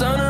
sun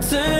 pretend